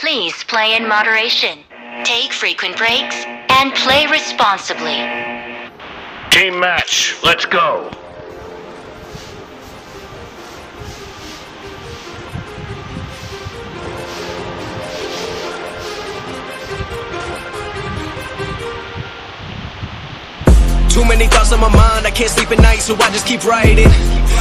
Please play in moderation, take frequent breaks, and play responsibly. Team match, let's go. Too many thoughts on my mind, I can't sleep at night, so I just keep writing.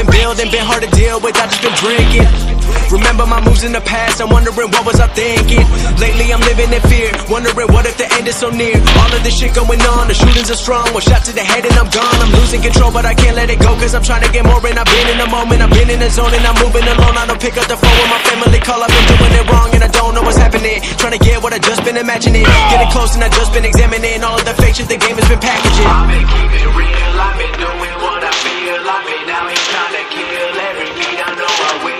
been building, been hard to deal with, I just been drinking. Remember my moves in the past, I'm wondering what was I thinking. Lately I'm living in fear, wondering what if the end is so near. All of this shit going on, the shootings are strong. One shot to the head and I'm gone. I'm losing control, but I can't let it go, cause I'm trying to get more. And I've been in the moment, I've been in the zone, and I'm moving alone. I don't pick up the phone when my family call, I've been doing it wrong, and I don't know what's happening. Trying to get what I just been imagining. Getting close, and I just been examining all of the fake shit the game has been packaging. I've been keeping real, I've been doing what I feel. I've been out here trying to kill every beat. I know I will.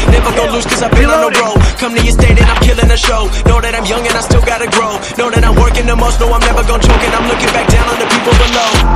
Never gonna lose cause I've been on the road. Come to your state and I'm killing the show. Know that I'm young and I still gotta grow. Know that I'm working the most, know I'm never gonna choke. And I'm looking back down on the people below.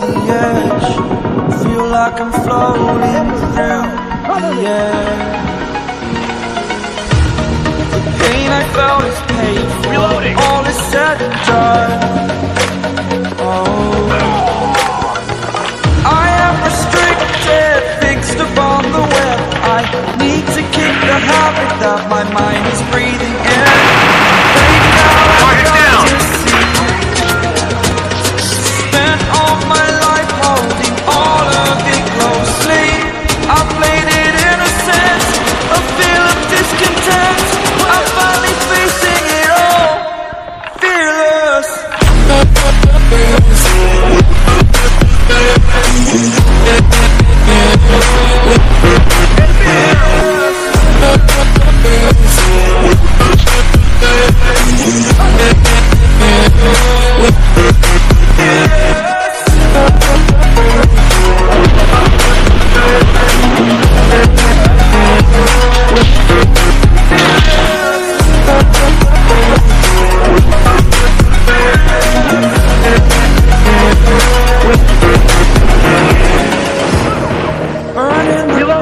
The edge. Feel like I'm floating through the air. The pain I felt is painful. Reloading. All is said and done. Oh.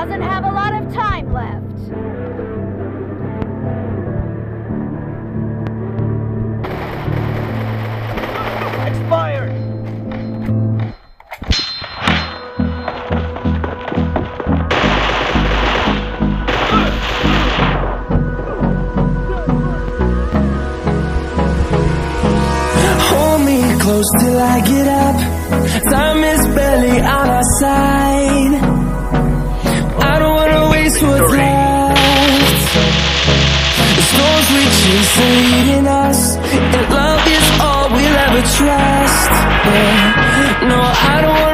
doesn't have a lot of time left. Expired! Hold me close till I get up. Time is barely on our side. is leading us And love is all we'll ever trust yeah. No, I don't want